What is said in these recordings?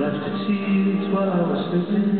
Left to tease while I was sleeping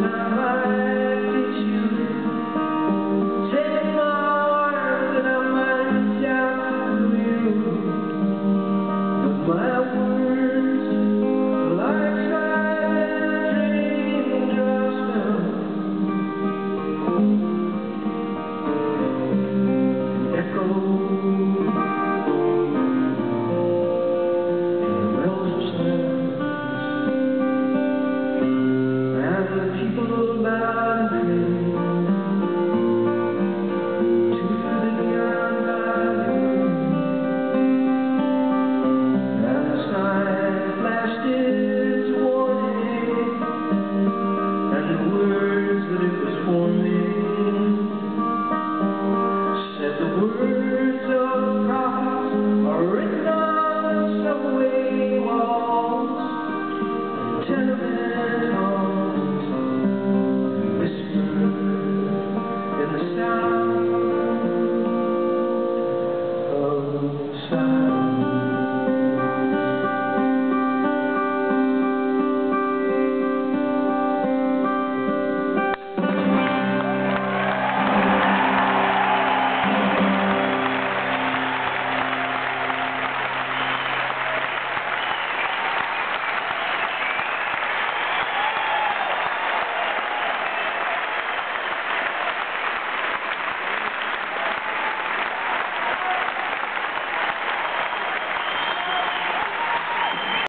love.